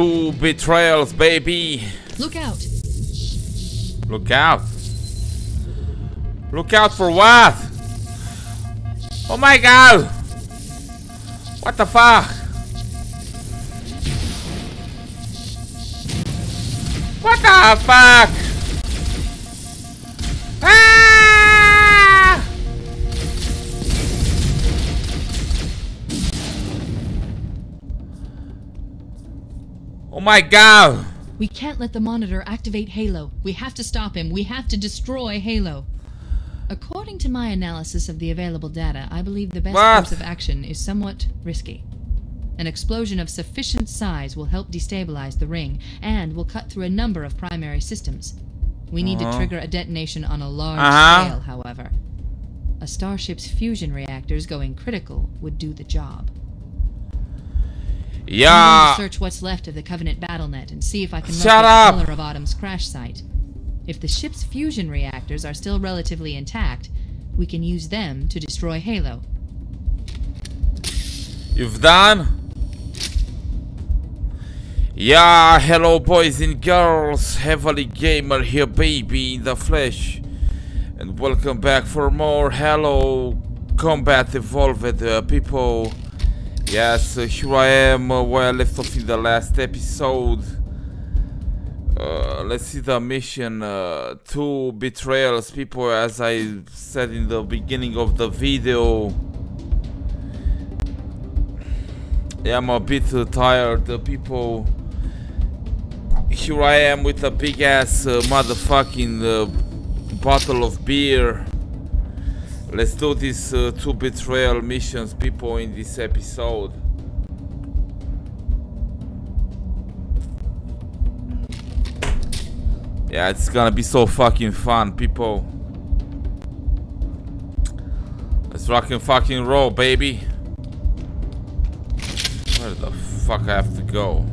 two betrayals, baby. Look out! Look out. Look out for what? Oh my god! What the fuck? What the fuck? My god! We can't let the monitor activate Halo. We have to stop him. We have to destroy Halo. According to my analysis of the available data, I believe the best What? course of action is somewhat risky. An explosion of sufficient size will help destabilize the ring and will cut through a number of primary systems. We need to trigger a detonation on a large Uh-huh. scale, however. A starship's fusion reactors going critical would do the job. Yeah. search what's left of the Covenant BattleNet and see if I can Shut locate up! the Pillar of Autumn's crash site. If the ship's fusion reactors are still relatively intact, we can use them to destroy Halo. You've done? Yeah, hello boys and girls, Heavily Gamer here baby in the flesh. And welcome back for more Halo Combat Evolved uh, people. Yes, uh, here I am uh, where I left off in the last episode. Uh, let's see the mission. Uh, two betrayals, people, as I said in the beginning of the video. Yeah, I'm a bit uh, tired, uh, people. Here I am with a big ass motherfucking bottle of beer. Let's do these uh, two betrayal missions, people, in this episode. Yeah, it's gonna be so fucking fun, people. Let's rock and fucking roll, baby. Where the fuck I have to go?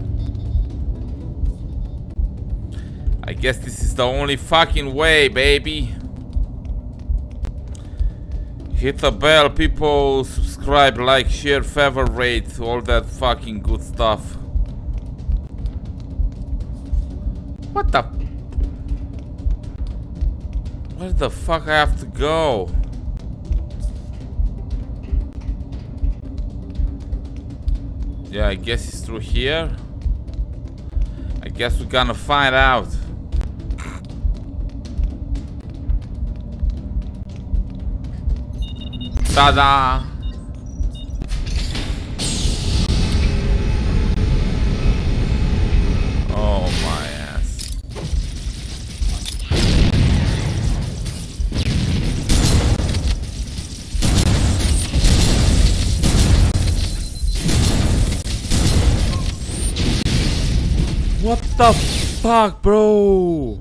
I guess this is the only fucking way, baby. Hit the bell, people. Subscribe, like, share, favorite, all that fucking good stuff. What the? Where the fuck I have to go? Yeah, I guess it's through here. I guess we're gonna find out. Ta-da! Oh my ass. What the fuck, bro?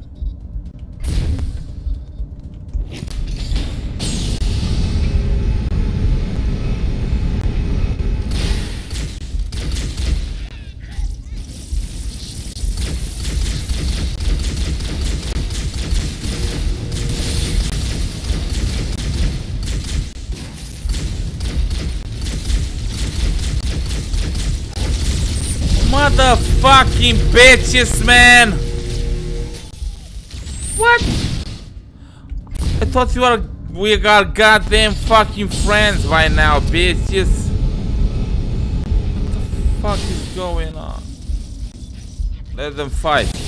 Motherfucking bitches, man! What? I thought you were we got goddamn fucking friends by now, bitches. What the fuck is going on? Let them fight.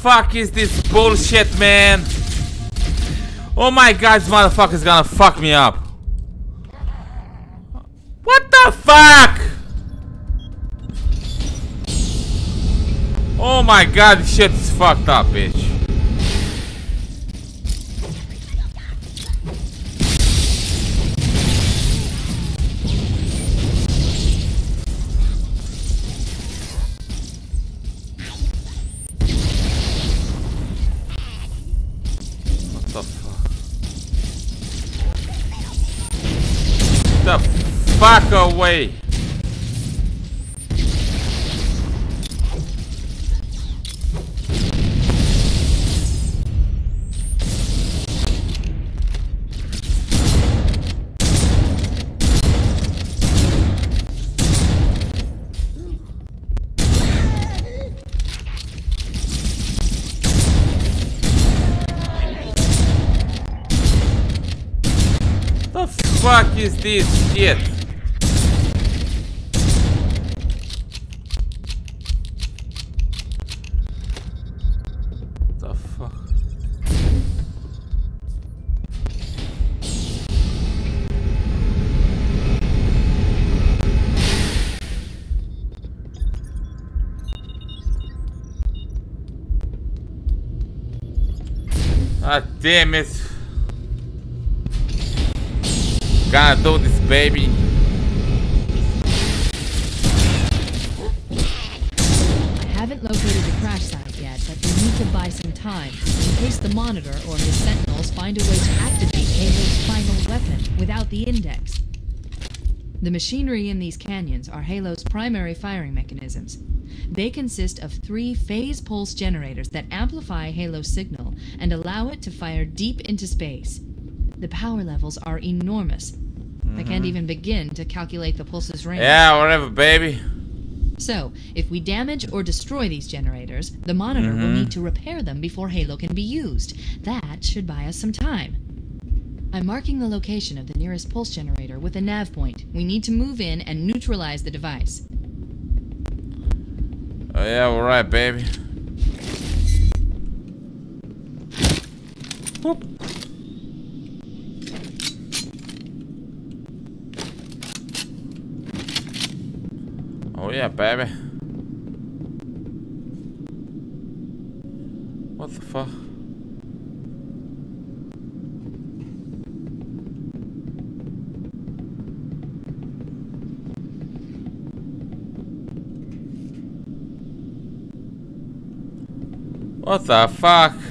Fuck is this bullshit, man? Oh my god, this motherfucker's gonna fuck me up. What the fuck? Oh my god, this shit is fucked up, bitch. Fuck away! The fuck is this damn it. Gotta do this, baby. I haven't located the crash site yet, but we need to buy some time in case the Monitor or his Sentinels find a way to activate Halo's final weapon without the Index. The machinery in these canyons are Halo's primary firing mechanisms. They consist of three phase pulse generators that amplify Halo's signal and allow it to fire deep into space. The power levels are enormous. I can't mm-hmm. even begin to calculate the pulse's range. Yeah, whatever, baby. So, if we damage or destroy these generators, the monitor will need mm-hmm. to repair them before Halo can be used. That should buy us some time. I'm marking the location of the nearest pulse generator with a nav point. We need to move in and neutralize the device. Oh yeah, alright, baby. Oh yeah, baby. What the fuck? What the fuck?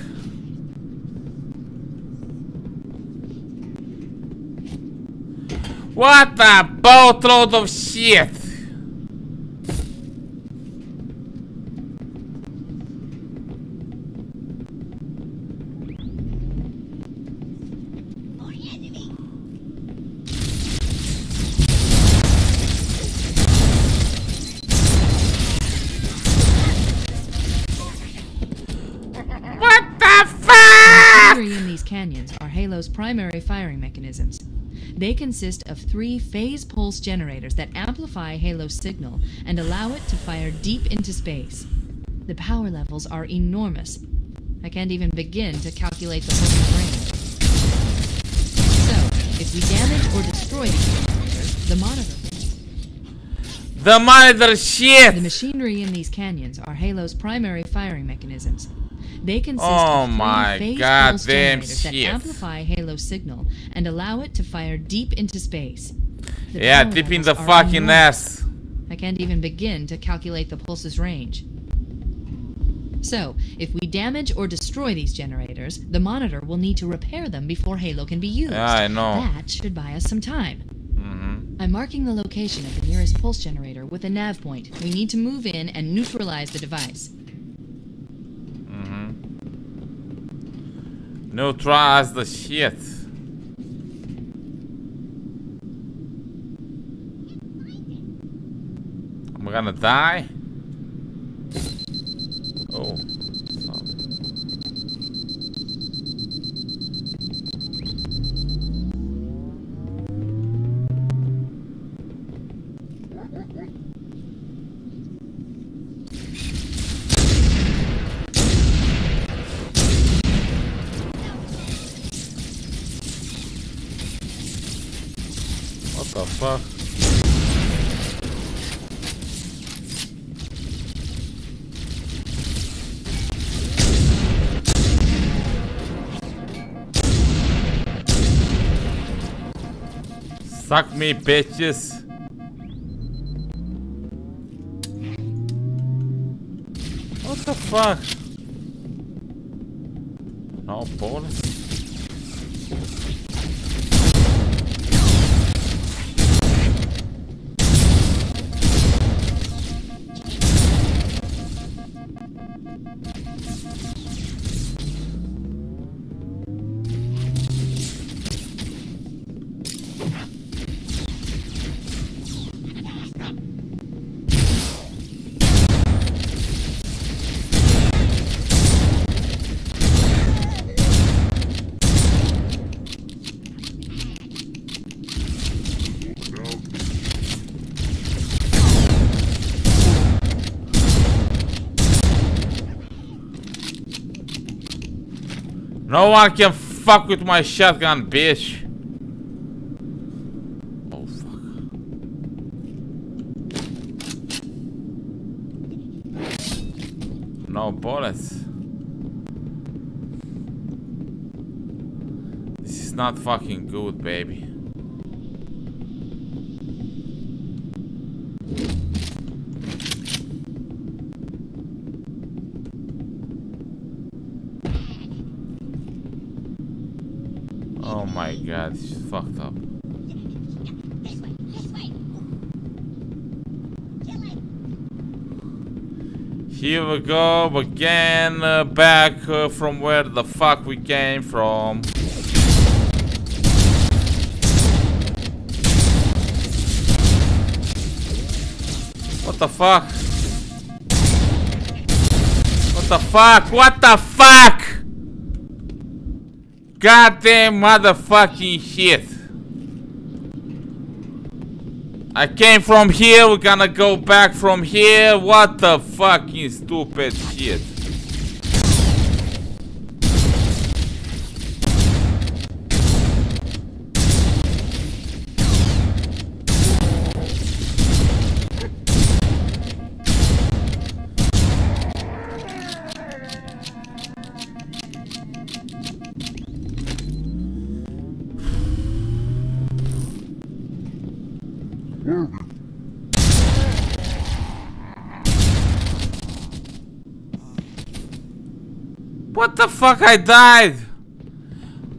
What a boatload of shit! What the fuck? Machinery in these canyons are Halo's primary firing mechanisms. They consist of three phase pulse generators that amplify Halo's signal and allow it to fire deep into space. The power levels are enormous. I can't even begin to calculate the pulse's range. So, if we damage or destroy these generators, the monitor The monitor shit! The machinery in these canyons are Halo's primary firing mechanisms. They consist Oh of three my phase pulse goddamn generators that amplify Halo's signal and allow it to fire deep into space. The Yeah, deep in the fucking enormous. ass. I can't even begin to calculate the pulse's range. So, if we damage or destroy these generators, the monitor will need to repair them before Halo can be used. Yeah, I know. That should buy us some time. Mm-hmm. I'm marking the location of the nearest pulse generator with a nav point. We need to move in and neutralize the device. Neutralize the shit. I'm gonna die. Oh. Suck me, bitches. What the fuck? No bonus. No one can fuck with my shotgun, bitch. Oh, fuck. No bullets. This is not fucking good, baby. Oh my god, this is fucked up. Here we go again, uh, back uh, from where the fuck we came from. What the fuck? What the fuck? What the fuck? Goddamn motherfucking shit. I came from here, we're gonna go back from here. What the fucking stupid shit. Fuck? I died!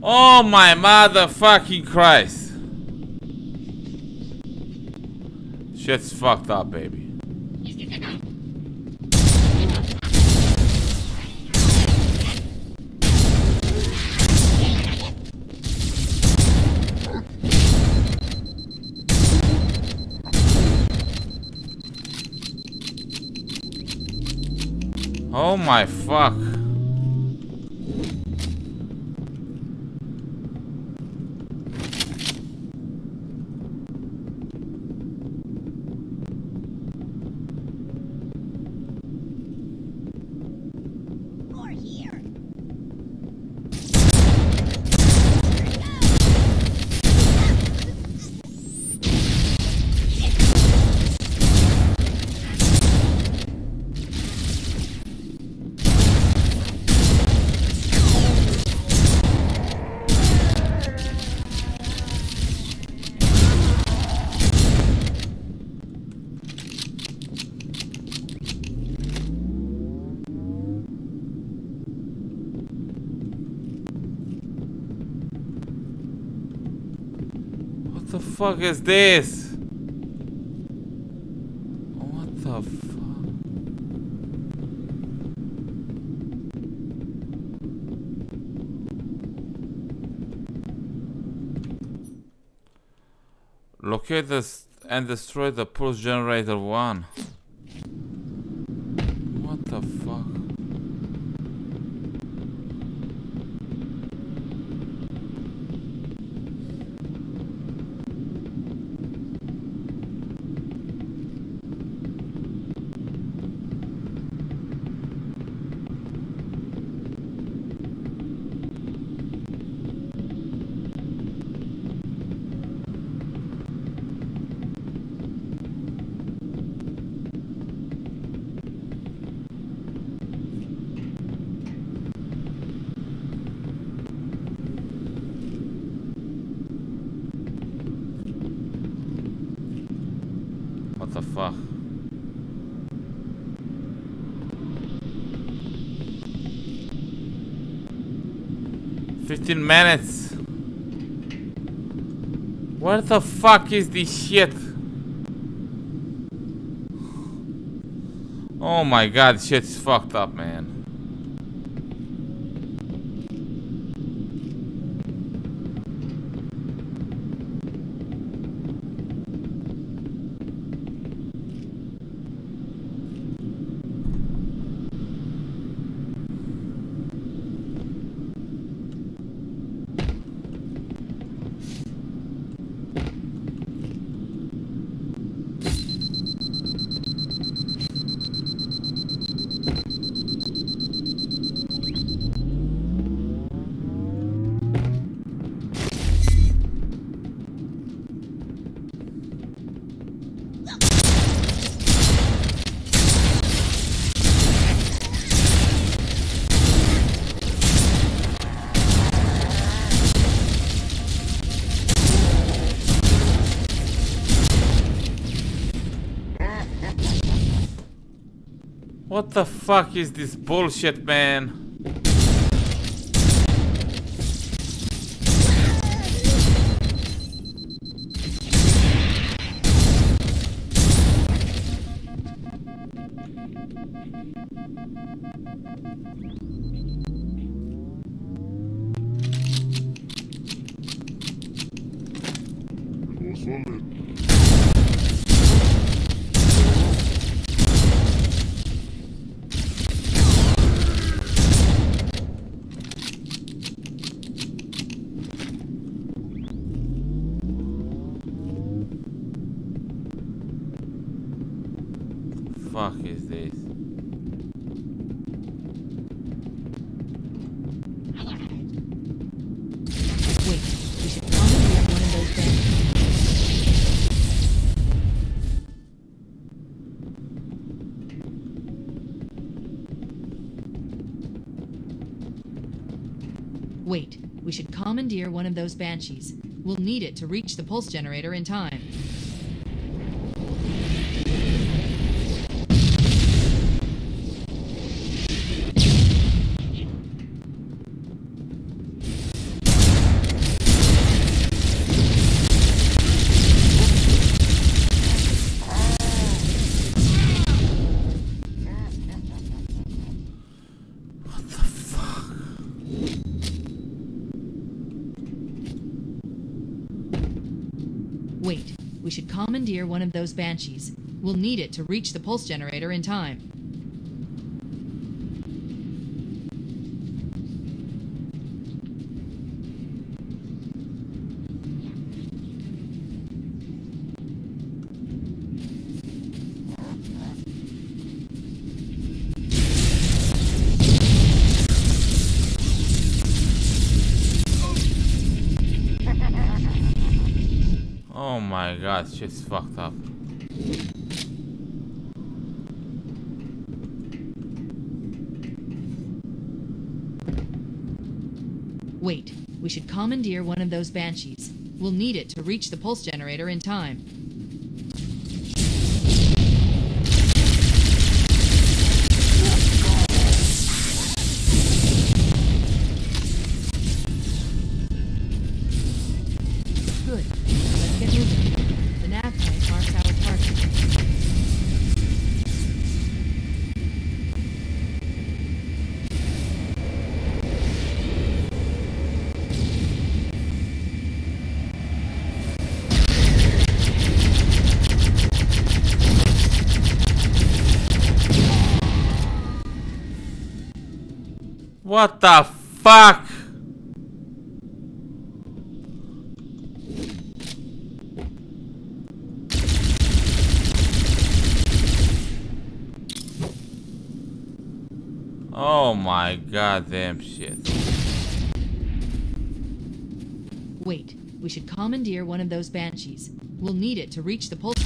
Oh my motherfucking Christ. Shit's fucked up, baby. Oh my fuck. Fuck is this? What the fuck? Locate this and destroy the pulse generator one. Minutes. Where the fuck is this shit? Oh my god, shit's fucked up, fuck is this bullshit, man? We should commandeer one of those banshees. We'll need it to reach the pulse generator in time. Commandeer one of those banshees. We'll need it to reach the pulse generator in time. God, shit's fucked up. Wait, we should commandeer one of those banshees. We'll need it to reach the pulse generator in time. What the fuck? Oh my goddamn shit. Wait, we should commandeer one of those banshees. We'll need it to reach the pulse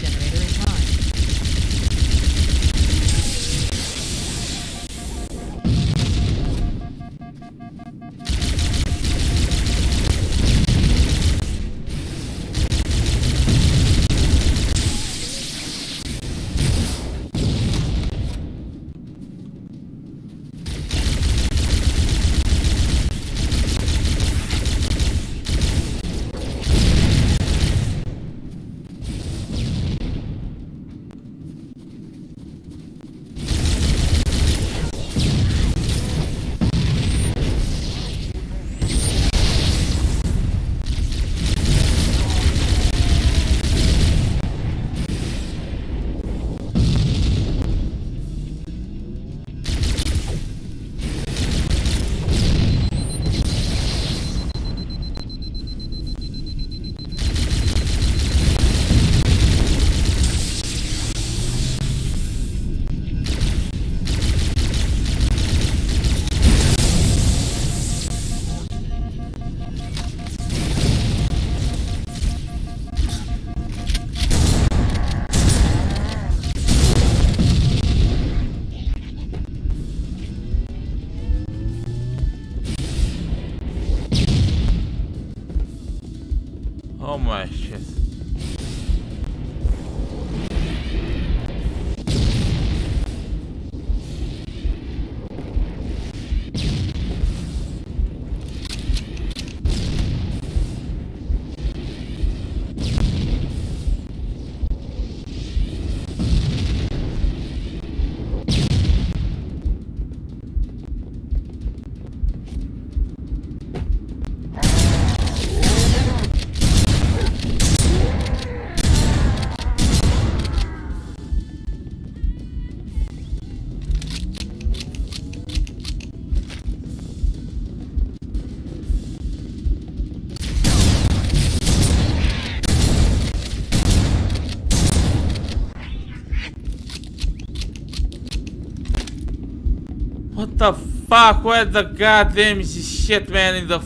fuck? Where the goddamn shit man in the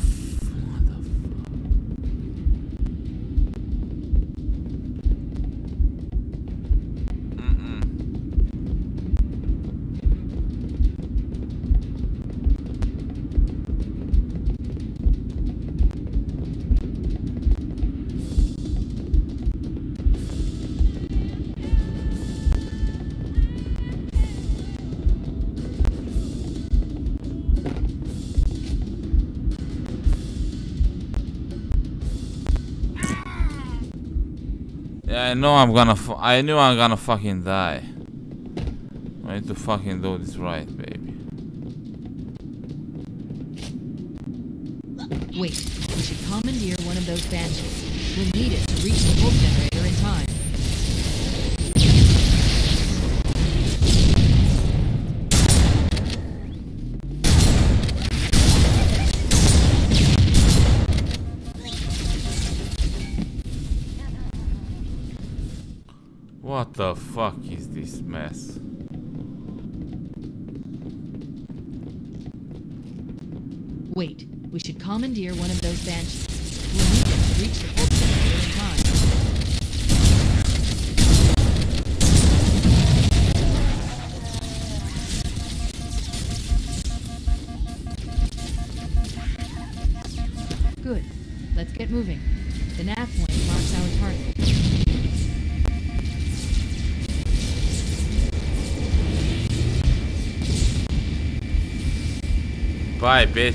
I know I'm gonna. I knew I'm gonna fucking die. I need to fucking do this right, baby. Wait, we should commandeer one of those banshees. We'll need it to reach the pulse generator in time. The fuck is this mess? Wait, we should commandeer one of those banshees. We'll need it to reach the Bye, bitch.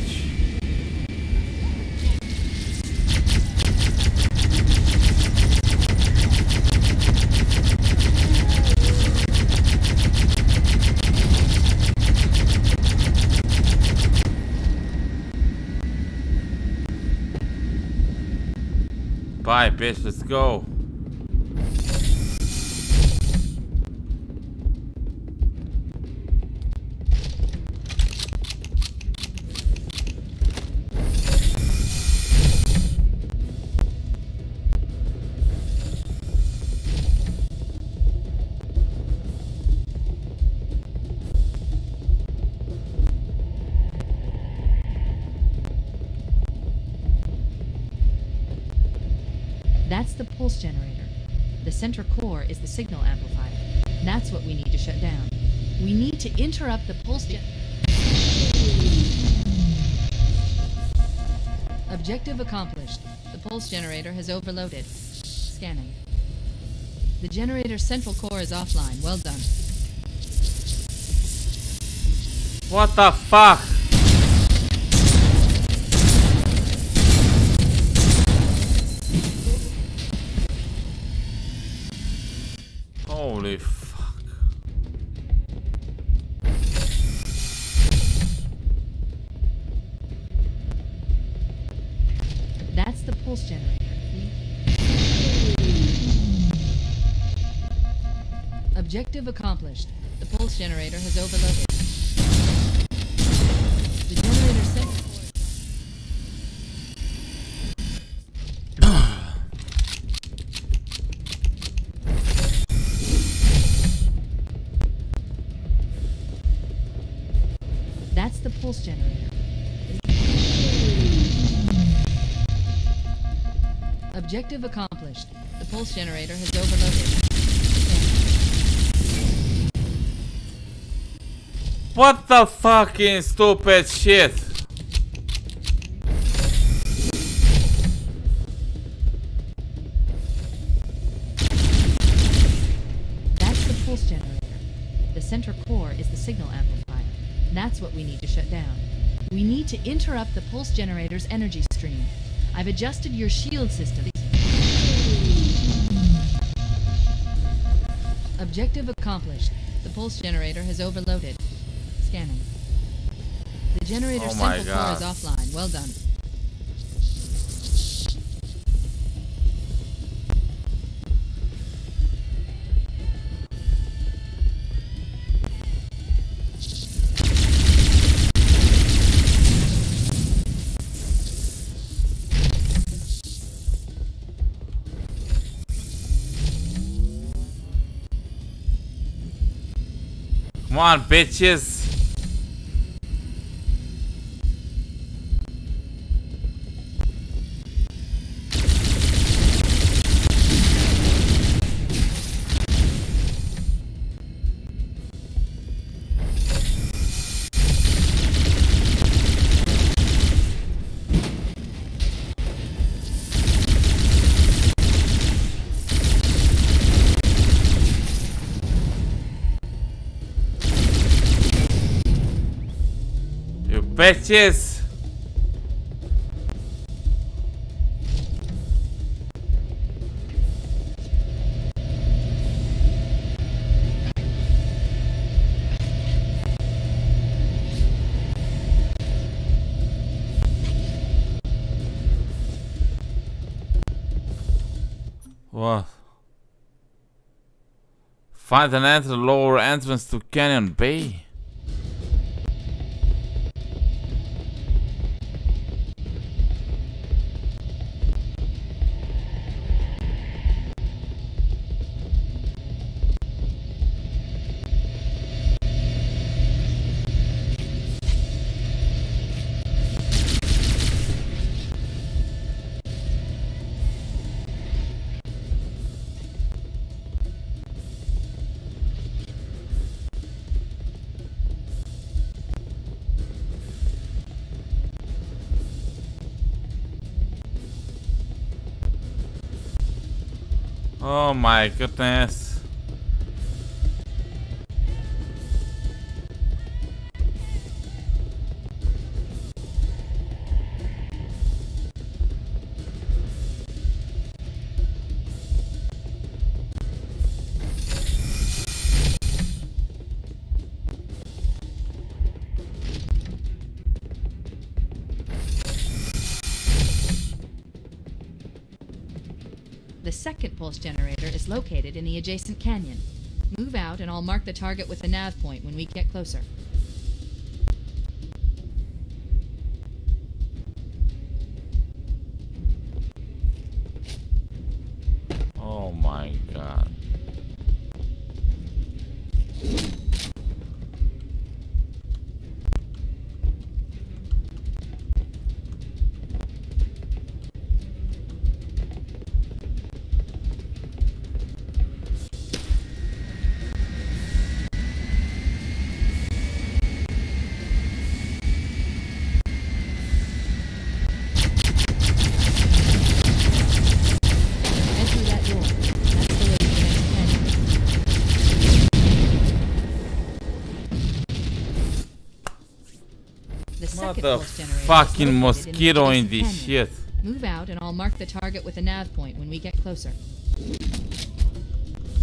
Bye, bitch. Let's go. Interrupt the pulse gen- Objective accomplished. The pulse generator has overloaded. Scanning. The generator's central core is offline. Well done. What the fuck? Objective accomplished. The pulse generator has overloaded. What the fucking stupid shit? That's the pulse generator. The center core is the signal amplifier. That's what we need to shut down. We need to interrupt the pulse generator's energy stream. I've adjusted your shield system. Objective accomplished. The pulse generator has overloaded. Scanning. The generator's Oh core is offline. Well done. Come on, bitches. What? Find an enter lower entrance to Canyon Bay. My goodness. The second pulse generator located in the adjacent canyon. Move out and I'll mark the target with the nav point when we get closer. Oh my god. The second pulse generator is Motherfucking located mosquito in this shit. Move out and I'll mark the target with a nav point when we get closer.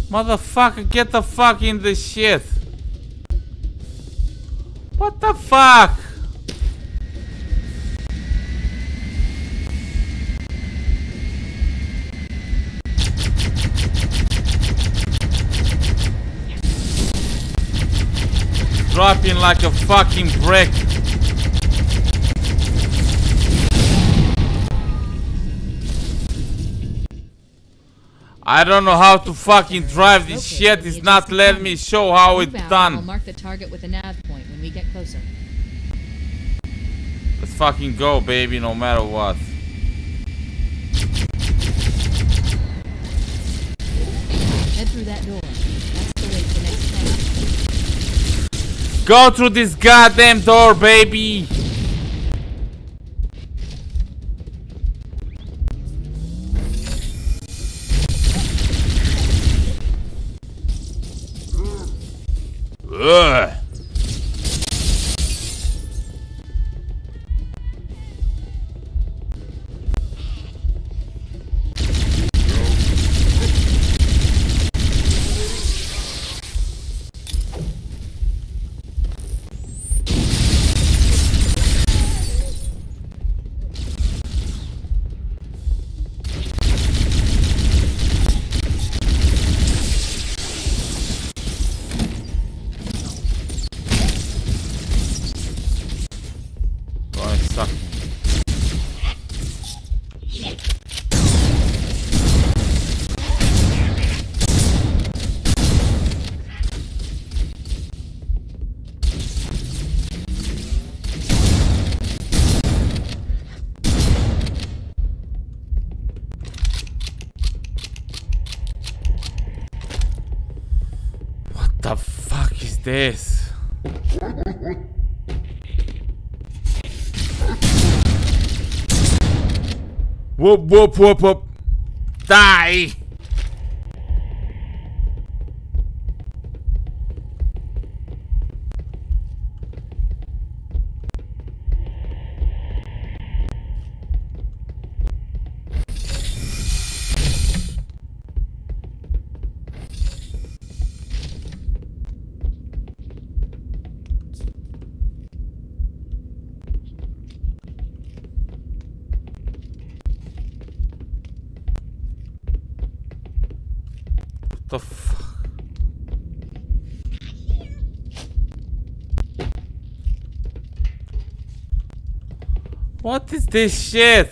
Motherfucker, get the fuck in the shit. What the fuck? Dropping like a fucking brick. I don't know how to fucking drive this shit. It's not letting me show how it's and I'll done. mark the target with a nav point when we get closer. Let's fucking go, baby, no matter what. Head through that door. That's the way to the next canyon. Go through this goddamn door, baby. Ugh. Whoop whoop whoop whoop. Die! The fuck? What is this shit?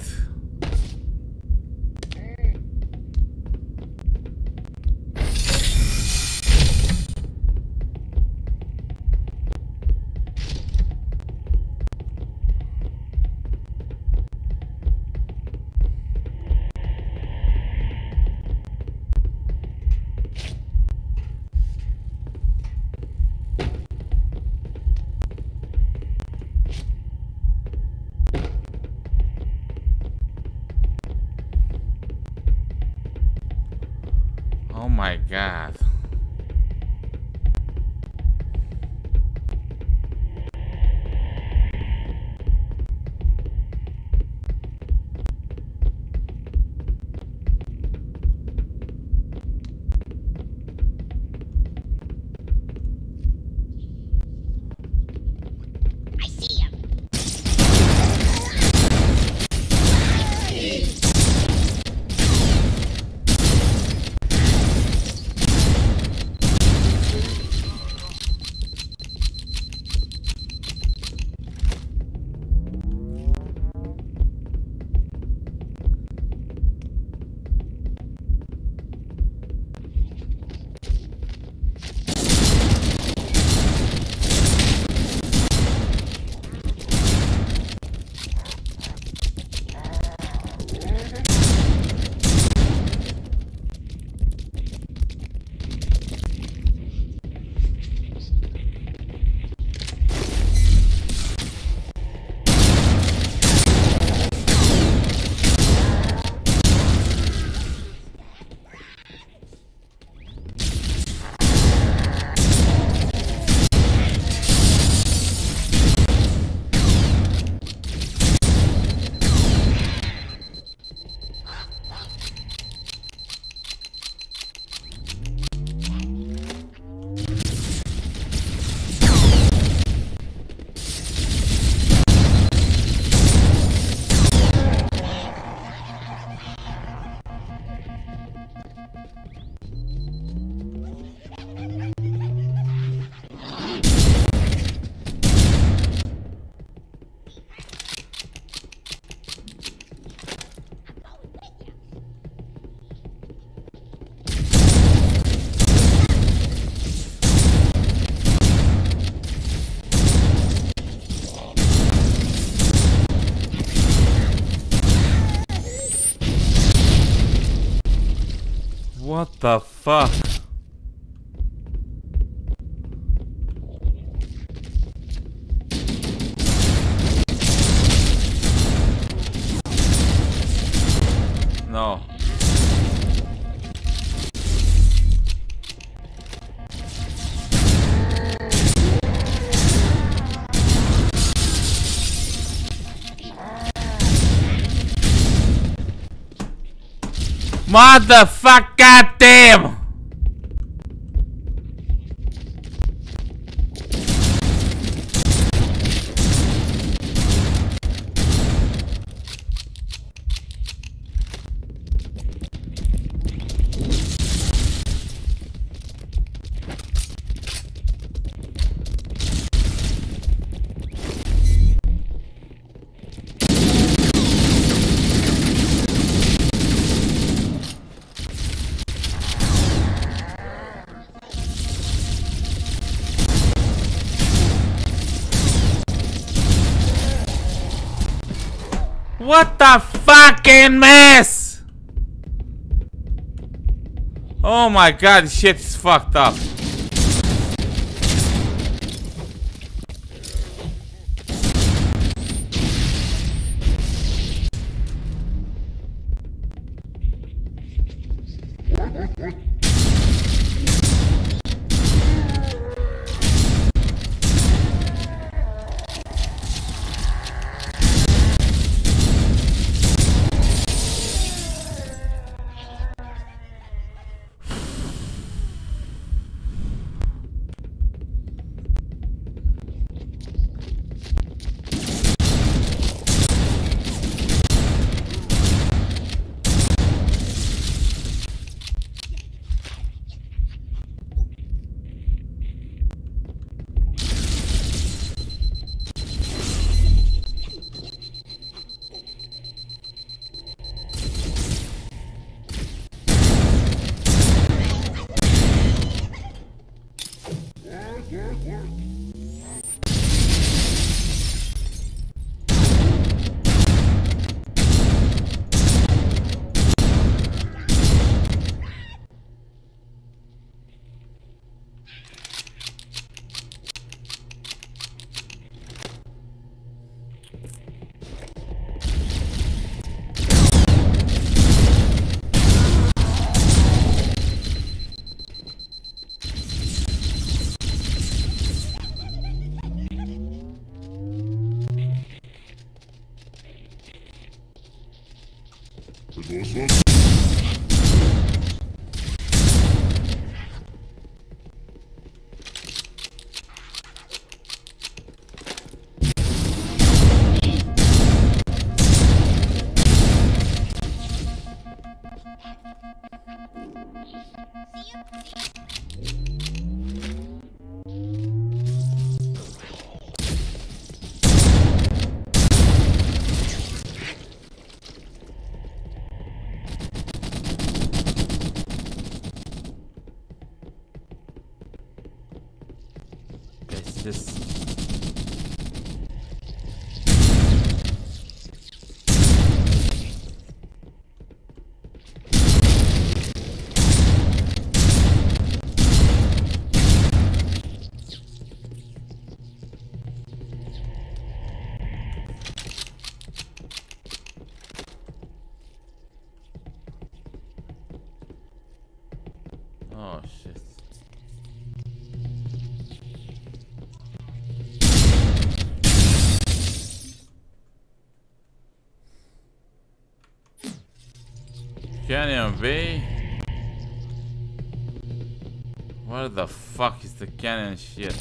The fuck? Motherfucker, goddamn! Fucking mess? Oh my god, this shit is fucked up. Oh shit. Canyon B? What the fuck is the cannon shit?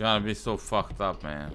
Gonna be so fucked up, man.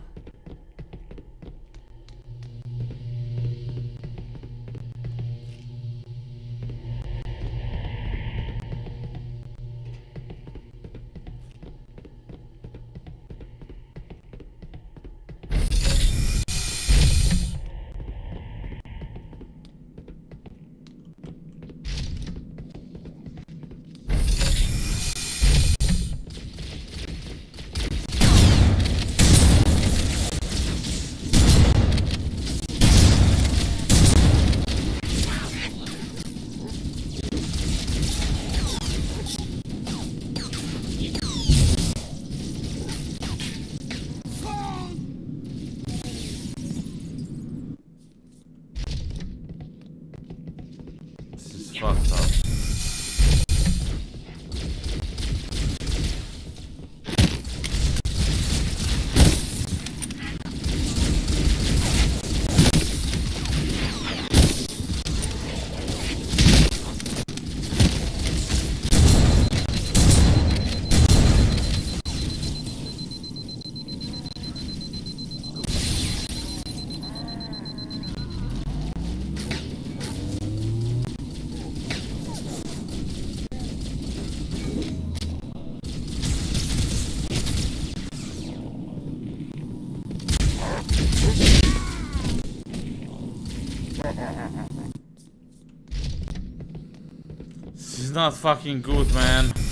Not fucking good, man.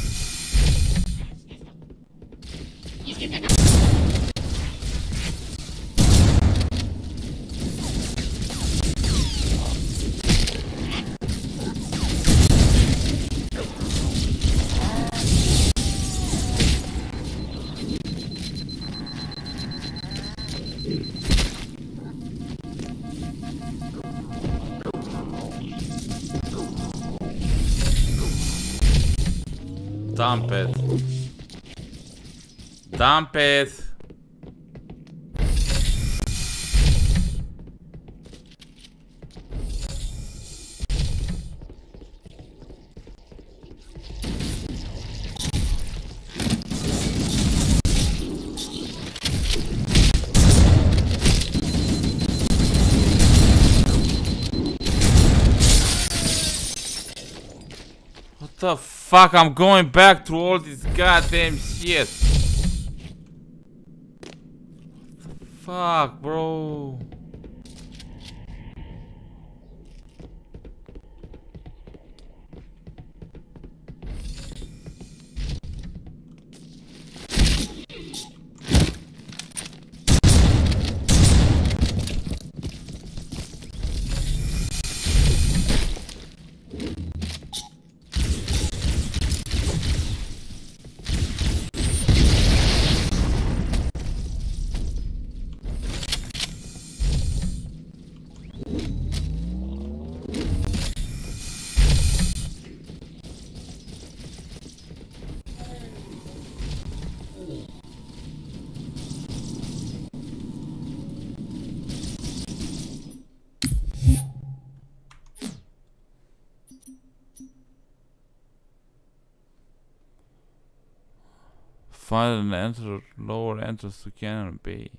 Fuck? I'm going back to all this goddamn shit. Fuck, bro? Find and enter lower entrance to Canyon B.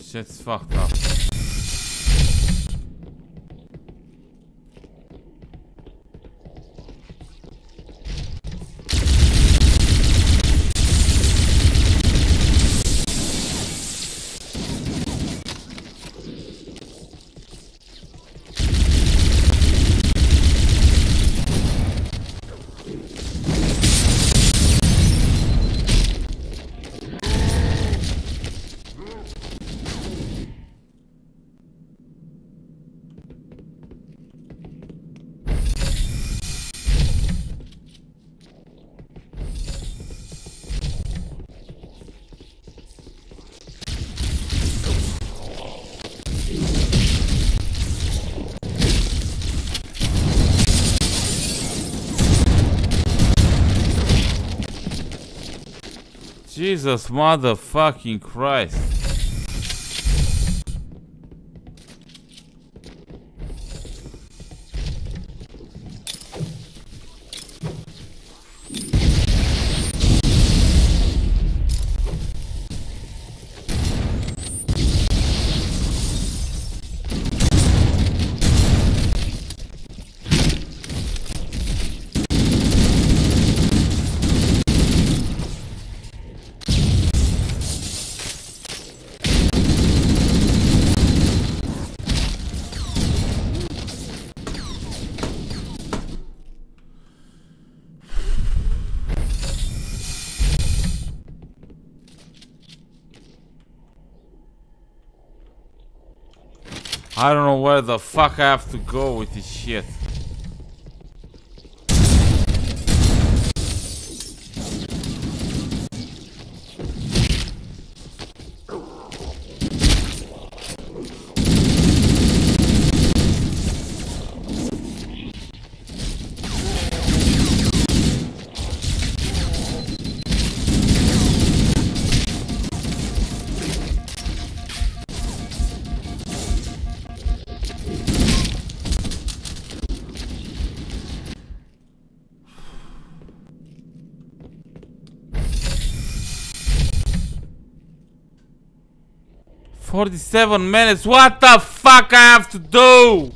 Shit's fucked up. Jesus motherfucking Christ. I don't know where the fuck I have to go with this shit. Forty-seven minutes. What the fuck I have to do?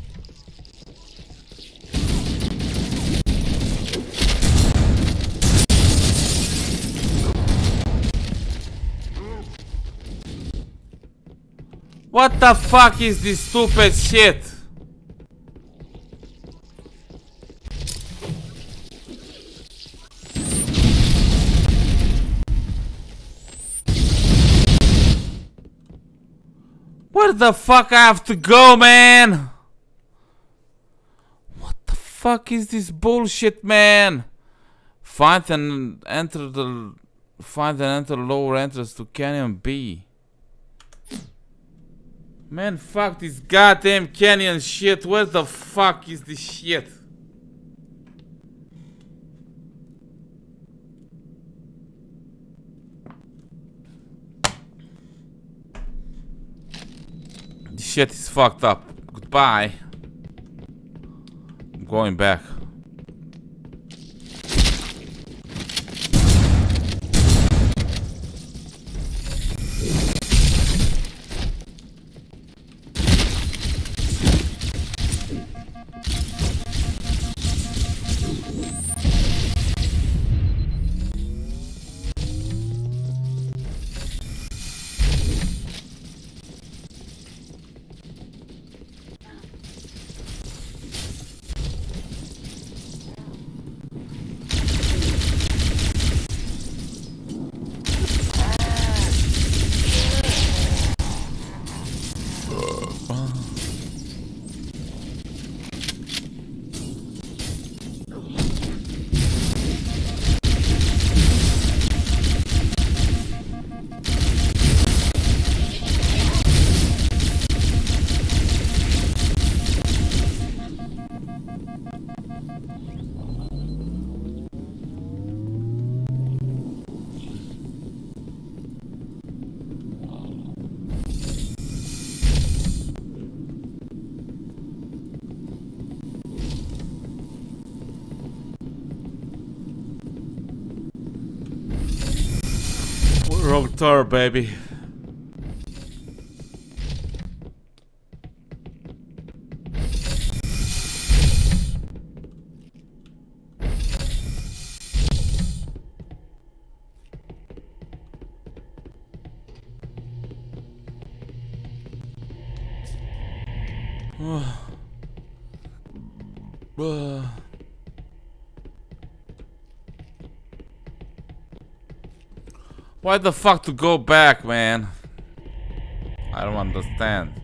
What the fuck is this stupid shit? Where the fuck I have to go, man? What the fuck is this bullshit, man? Find and enter the find and enter lower entrance to Canyon B. Man, fuck this goddamn canyon shit. Where the fuck is this shit? This shit is fucked up. Goodbye. I'm going back. Wrong baby. Why the fuck to go back, man? I don't understand.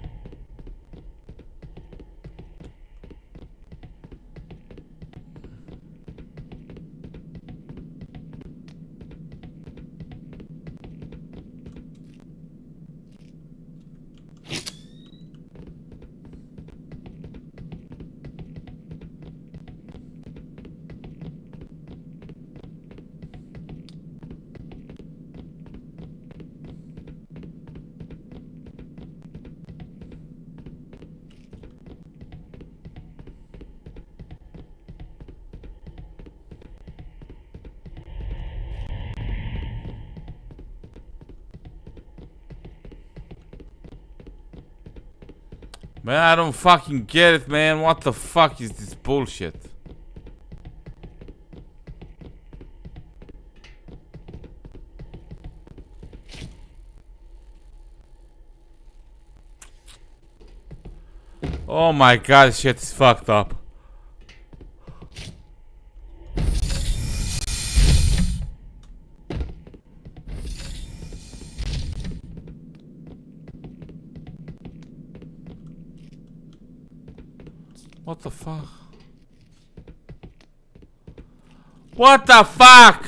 Man, I don't fucking get it, man. What the fuck is this bullshit? Oh my god, shit is fucked up. What the fuck?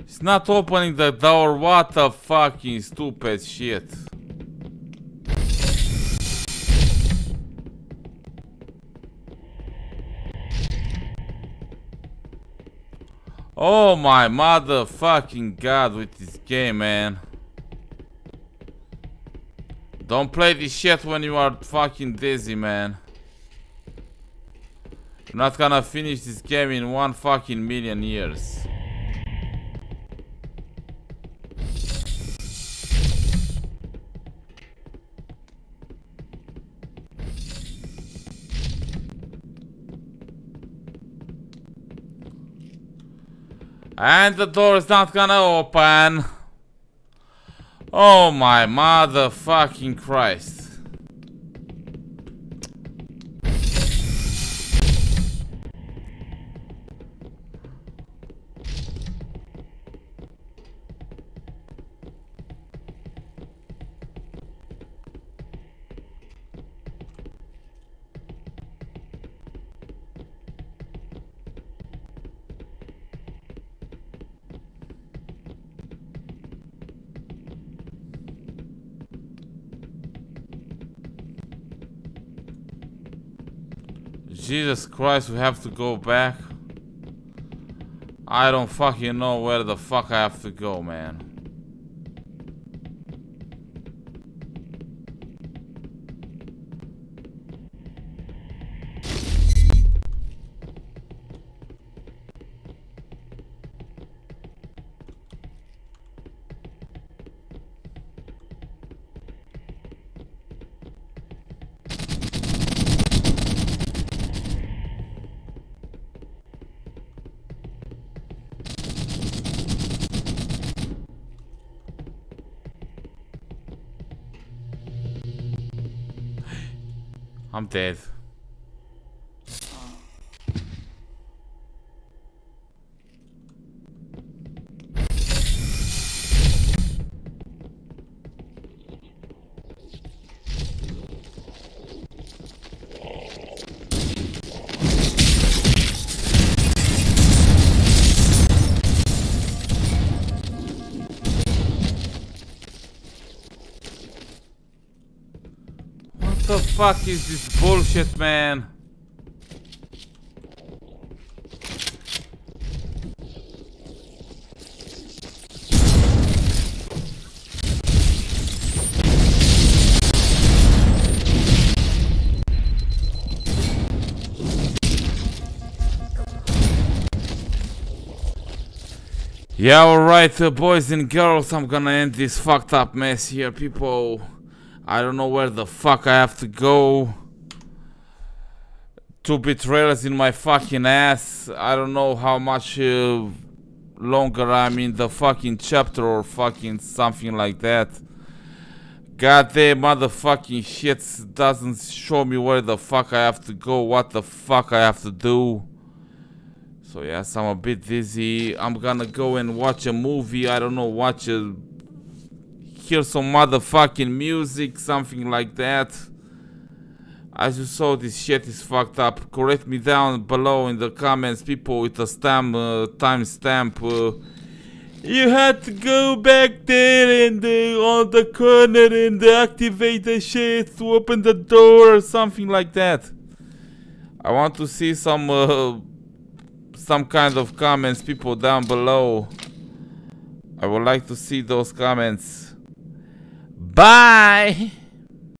It's not opening the door. What the fucking stupid shit. Oh my motherfucking god with this game, man. Don't play this shit when you are fucking dizzy, man. You're not gonna finish this game in one fucking million years. And the door is not gonna open. Oh my motherfucking Christ. Christ, we have to go back. I don't fucking know where the fuck I have to go, man. I'm fuck is this bullshit, man? Yeah, alright, uh, boys and girls, I'm gonna end this fucked up mess here, people. I don't know where the fuck I have to go. Two betrayals in my fucking ass. I don't know how much uh, longer I'm in the fucking chapter or fucking something like that. Goddamn motherfucking shit doesn't show me where the fuck I have to go, what the fuck I have to do. So yes, I'm a bit dizzy. I'm gonna go and watch a movie. I don't know, watch a... Hear some motherfucking music, something like that. As you saw, this shit is fucked up. Correct me down below in the comments, people with a stamp, uh, timestamp. Uh, you had to go back there and uh, on the corner and activate the shit to open the door or something like that. I want to see some uh, some kind of comments, people down below. I would like to see those comments. Bye!